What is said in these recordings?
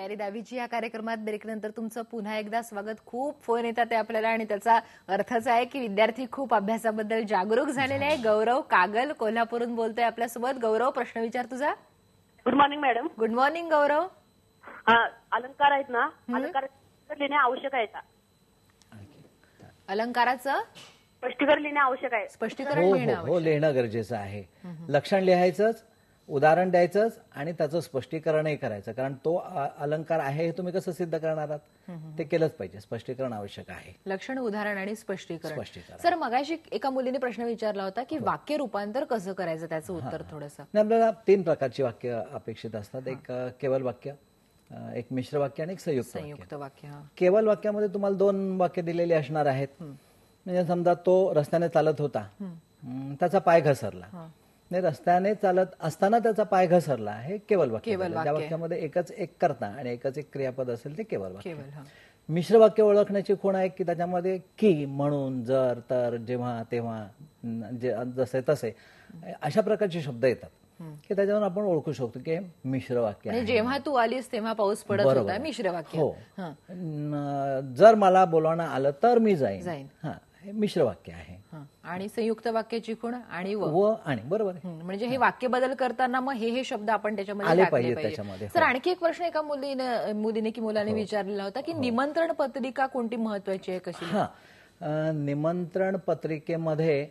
तयारी दहावीची या कार्यक्रमात ब्रेकनंतर तुमचं पुन्हा एकदा स्वागत. खूप फोन येतात ते आपल्याला आणि त्याचा अर्थच आहे की विद्यार्थी खूप अभ्यासाबद्दल जागरूक झालेले आहे. गौरव कागल कोल्हापूरहून बोलतोय आपल्यासोबत. गौरव प्रश्न विचार तुझा. Good morning madam good morning Gaurav. हा अलंकार आहेत ना? अलंकार लिहिणे आवश्यक आहे का? अलंकाराचं? स्पष्टीकरण लिहिणे आवश्यक आहे. स्पष्टीकरण हो लिहिणं हो हो लिहिणं गरजेचं आहे. लक्षण लिहायचंच उदाहरण द्यायचंच आणि त्याचं स्पष्टीकरणही करायचं. कारण तो अलंकार आहे हे तुम्ही कसं सिद्ध करणार आहात? ते केलंच पाहिजे. स्पष्टीकरण आवश्यक आहे. लक्षण उदाहरण आणि स्पष्टीकरण. स्पष्टीकरण. सर मगाशी एका मुलीने प्रश्न विचारला होता की वाक्य रूपांतर कसं करायचं? त्याचं उत्तर थोडंसं. आपल्याला तीन प्रकारची वाक्य अपेक्षित असतात. एक अ, केवल वाक्य एक मिश्र वाक्य आणि एक संयुक्त वाक्य. संयुक्त वाक्य हा. केवल वाक्यामध्ये तुम्हाला दोन वाक्य दिलेली असणार आहेत. म्हणजे समजा तो रस्त्याने चालत होता. त्याचा पाय घसरला. नाही रस्त्याने चालत असताना त्याचा पाय घसरला हे केवल वाक्य. वाक्य. ज्या वाक्यामध्ये एकच एक करता आणि एकच एक क्रियापद असेल ते केवल वाक्य केवळ हा मिश्र वाक्य ओळखण्याची खूण आहे की त्याच्यामध्ये की म्हणून जर तर जेव्हा तेव्हा जे जसे तसे अशा प्रकारचे शब्द येतात की त्याच्यावर आपण ओळखू शकतो की मिश्र वाक्य आहे म्हणजे जेव्हा तू आलीस तेव्हा पाऊस पडत होता. मिश्र वाक्य हो जर मला बोलावणं आलं तर मी जाईन जाईन. हा हे मिश्र वाक्य आहे. आणि संयुक्त वाक्याची खूण आणि व. व आणि बरोबर म्हणजे हे वाक्य बदल करताना मग हे हे शब्द आपण त्याच्यामध्ये पाहिजे त्याच्यामध्ये, हो. सर आणखी एक प्रश्न एका मुलीने मुलीने की मुलाने विचारलेला होता की निमंत्रण पत्रिका कोणती महत्वाची आहे कशी? हा. निमंत्रण पत्रिकेमध्ये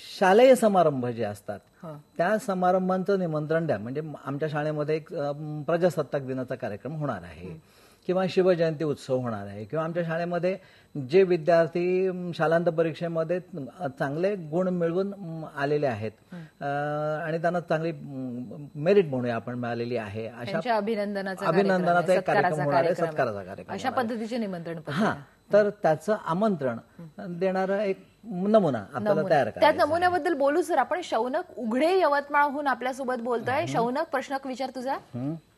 शालेय समारंभ जे असतात हा. त्या समारंभांचं निमंत्रण द्या. म्हणजे आमच्या शाळेमध्ये एक प्रजासत्ताक दिनाचा कार्यक्रम होणार आहे. किंवा शिवजयंती उत्सव होणार आहे. किंवा आमच्या शाळेमध्ये जे विद्यार्थी शालांत परीक्षेमध्ये चांगले गुण मिळवून आलेले आहेत. आणि त्यांना चांगली मेरिट म्हणूया आपण मिळालेली आहे. अशा अभिनंदनाचा अभिनंदनाचा एक कार्यक्रम होणार आहे. सत्काराचा कार्यक्रम अशा. पद्धतीचे निमंत्रण पत्र हा तर त्याचं आमंत्रण देणारा एक नमुना आपल्याला तयार त्या नमुन्याबद्दल बोलू सर. आपण शौनक उघडे यवतमाळहून आपल्यासोबत बोलतोय. शौनक प्रश्न विचार तुझा?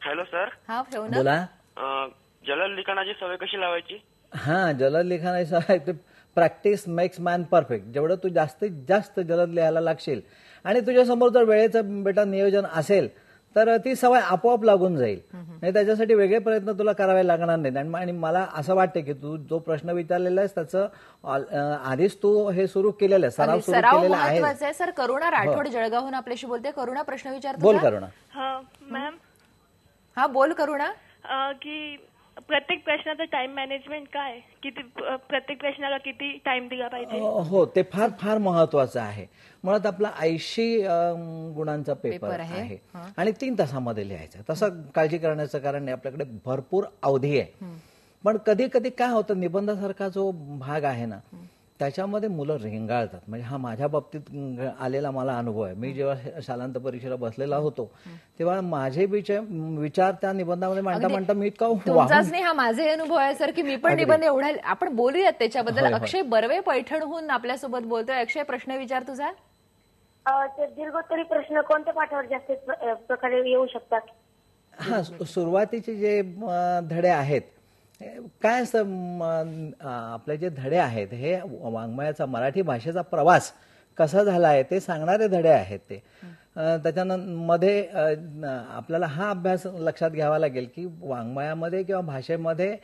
Hello sir. हा शौनक. जलद लिखाणाची सवय कशी लावायची? हा जलद लिखाणाचं ते प्रॅक्टिस मेक्स मॅन परफेक्ट जेवढं तू जास्तीत जास्त जलद लिहायला लागशील आणि तुझ्या समोर जर वेळेचं बेटा नियोजन असेल तर ती सवय आपोआप लागून जाईल. आणि त्याच्यासाठी वेगळे प्रयत्न तुला करावे लागणार नाहीत. आणि मला असं वाटतं की तू जो प्रश्न विचारलेला आहेस त्याचं आधीच तू हे सुरू केलेलं आहे. सराव सुरू केलेला आहे. सर करुणा राठोड जळगावहून आपल्याशी बोलते. करुणा प्रश्न विचार बोल? करुणा. हा मॅम. हा बोल करुणा. की प्रत्येक प्रश्नाचं टाइम मॅनेजमेंट काय? किती प्रत्येक प्रश्नाला किती टाइम दिला पाहिजे? हो ते फार फार महत्वाचं आहे. मुळात आपला ऐंशी गुणांचा पेपर. आहे. आणि तीन तासामध्ये लिहायचा. तसं काळजी करण्याचं कारण नाही आपल्याकडे भरपूर अवधी आहे. पण कधी कधी काय होतं निबंधासारखा जो भाग आहे ना त्याच्यामध्ये मुलं रेंगाळतात. म्हणजे हा माझ्या बाबतीत आलेला मला अनुभव आहे. मी जेव्हा शालांत परीक्षेला बसलेला होतो तेव्हा माझे विचार विचार त्या निबंधामध्ये मांडता मांडता मी इतका तुमचाच नाही हा माझे अनुभव आहे सर की मी पण निबंध एवढा आपण बोलूयात त्याच्याबद्दल. अक्षय बर्वे पैठणहून आपल्यासोबत बोलतोय. अक्षय प्रश्न विचार तुझा? अ, ते दीर्घोत्तरी प्रश्न कोणत्या पाठावर जास्त प्रकारे येऊ शकतात? हा सुरुवातीचे जे धडे आहेत काय असतं आपले जे धडे आहेत हे वाङ्मयाचा मराठी भाषेचा प्रवास कसा झाला आहे ते सांगणारे धडे आहेत ते. त्याच्यामध्ये आपल्याला हा अभ्यास लक्षात घ्यावा लागेल की वाङ्मयामध्ये किंवा भाषेमध्ये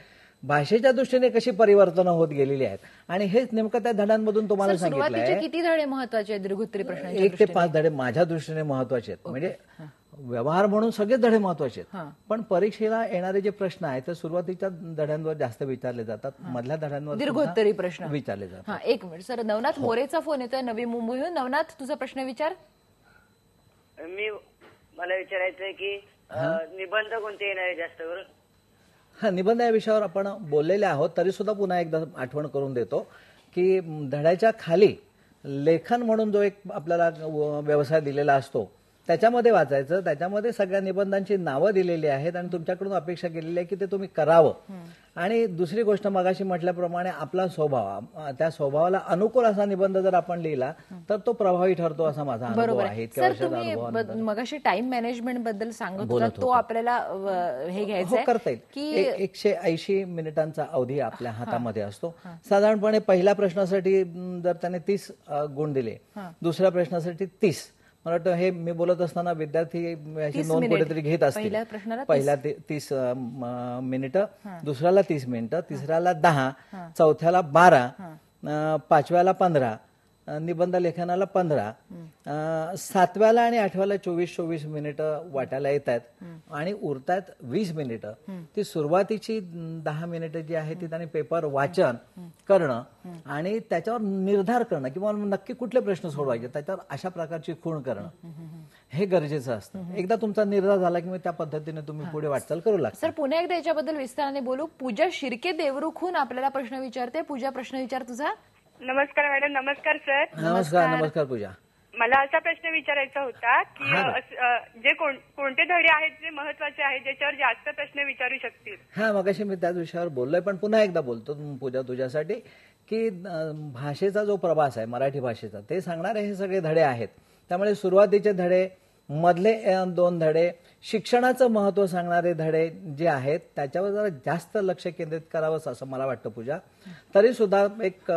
भाषेच्या दृष्टीने कशी परिवर्तनं होत गेलेली आहेत. आणि हेच नेमकं त्या धड्यांमधून तुम्हाला सांगितलं किती धडे महत्त्वाचे आहेत दीर्घोत्तरी प्रश्नांच्या एक ते पाच धडे माझ्या दृष्टीने महत्त्वाचे आहेत. म्हणजे व्यवहार म्हणून सगळेच धडे महत्त्वाचे हा. आहेत पण परीक्षेला येणारे जे प्रश्न आहेत ते सुरुवातीच्या धड्यांवर जास्त विचारले जातात. मधल्या धड्यांवर दीर्घोत्तरी प्रश्न. विचारले जातात. हा एक मिनिट. सर नवनाथ मोरेचा फोन येतोय. नवी मुंबईहून. नवनाथ तुझा प्रश्न विचार. मी मला विचारायचं आहे की निबंध कोणते येणार आहे जास्त करून? हा निबंध या विषयावर आपण बोललेले आहोत. तरी सुद्धा पुन्हा एकदा आठवण करून देतो की धड्याच्या खाली लेखन म्हणून जो एक आपल्याला व्यवसाय दिलेला असतो त्याच्यामध्ये वाचायचं त्याच्यामध्ये सगळ्या निबंधांची नावं दिलेली आहेत आणि तुमच्याकडून अपेक्षा केलेली आहे की ते तुम्ही करावं. आणि दुसरी गोष्ट मगाशी म्हटल्याप्रमाणे आपला स्वभाव त्या स्वभावाला अनुकूल असा निबंध जर आपण लिहिला तर तो प्रभावी ठरतो असा माझा अनुभव बरोबर आहे. सर तुम्ही मगाशी टाइम मॅनेजमेंटबद्दल सांगत होता तो. आपल्याला अ, हे हो घ्यायचं करता येईल. की एक- एकशे ऐंशी मिनिटांचा अवधी आपल्या हातामध्ये असतो. साधारणपणे पहिल्या प्रश्नासाठी जर त्याने तीस गुण दिले दुसऱ्या प्रश्नासाठी तीस मला वाटतं हे मी बोलत असताना विद्यार्थी नोंद. कुठेतरी घेत असतील. ती- तीस मिनिटं. दुसऱ्याला तीस मिनिटं. तिसऱ्याला दहा. चौथ्याला बारा. पाचव्याला पंधरा. निबंध लेखनाला पंधरा. सातव्याला आणि आठव्याला चोवीस चोवीस मिनिटं वाटायला येत आहेत आणि उरतात वीस मिनिटं. ती सुरुवातीची दहा मिनिटं जी आहे ती त्यांनी पेपर वाचन करणं आणि त्याच्यावर निर्धार करणं किंवा नक्की कुठले प्रश्न सोडवायचे त्याच्यावर अशा प्रकारची खूण करणं. हे गरजेचं असतं. एकदा तुमचा निर्धार झाला की मग त्या पद्धतीने तुम्ही पुढे वाटचाल करू लागता. सर पुन्हा एकदा याच्याबद्दल विस्ताराने बोलू. पूजा शिर्के देवरुखून आपल्याला प्रश्न विचारते. पूजा प्रश्न विचार तुझा. नमस्कार मॅडम नमस्कार सर. नमस्कार नमस्कार. पूजा. मला असा प्रश्न विचारायचा होता की हा ना. अस- अ, जे कोण- कोणते धडे आहेत जे महत्त्वाचे आहेत ज्याच्यावर जास्त प्रश्न विचारू शकतील? हा मगाशी मी त्याच विषयावर बोललोय पण पुन्हा एकदा बोलतो तुम- पूजा तुझ्यासाठी की अं, भाषेचा जो प्रवास आहे मराठी भाषेचा ते सांगणारे हे सगळे धडे आहेत. त्यामुळे सुरुवातीचे धडे मधले दोन धडे शिक्षणाचं महत्त्व सांगणारे धडे जे आहेत त्याच्यावर जरा जास्त लक्ष केंद्रित करावंच असं मला वाटतं पूजा तरी सुद्धा एक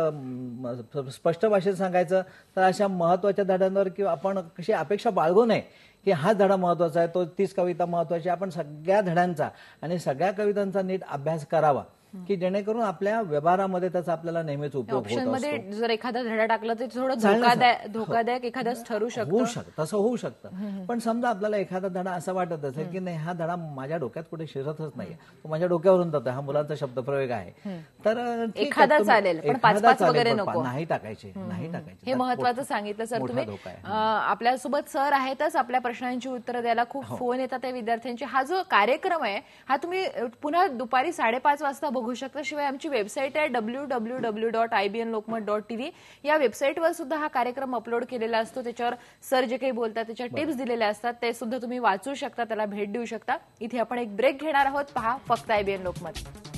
स्पष्ट भाषेत सांगायचं तर अशा महत्त्वाच्या धड्यांवर किंवा आपण कशी अपेक्षा बाळगू नये की हा धडा महत्त्वाचा आहे तो तीच कविता महत्वाची आहे. आपण सगळ्या धड्यांचा आणि सगळ्या कवितांचा नीट अभ्यास करावा की जेणेकरून आपल्या व्यवहारामध्ये त्याचा आपल्याला नेहमीच उपयोग होत मध्ये असतो. जर एखादा धडा टाकला तर थोडं चालेल ना, धोकादायक. धोकादायक एखादाच ठरू होऊ शकतो. शकतं तसं होऊ शकतं. पण समजा आपल्याला एखादा धडा असा वाटत असेल की नाही हा धडा माझ्या डोक्यात कुठे शिरतच नाहीये. तो माझ्या डोक्यावरून जातोय. हा मुलांचा शब्दप्रयोग आहे. तर ठीक आहे, एखादा तुम्ही- चालेल, पण एखादा पाच- पाच चालेल, वगैरे पण नको. नाही टाकायचे नाही टाकायचे. हे त्यात महत्वाचं मोठा- सांगितलं सर. मोठा तुम्ही धोका आहे. अं, आपल्यासोबत सर आहेतच आपल्या प्रश्नांची उत्तरं द्यायला. खूप हो. फोन येतात त्या विद्यार्थ्यांचे. हा जो कार्यक्रम आहे हा तुम्ही अं, पुन्हा दुपारी साडेपाच वाजता बघू शकता. शिवाय आमची वेबसाईट आहे W W W dot I B N Lokmat dot TV या वेबसाईटवर सुद्धा हा कार्यक्रम अपलोड केलेला असतो. त्याच्यावर सर जे काही बोलतात त्याच्या टिप्स दिलेल्या असतात ते सुद्धा तुम्ही वाचू शकता त्याला भेट देऊ शकता. इथे आपण एक ब्रेक घेणार आहोत. पहा फक्त आय बी एन लोकमत.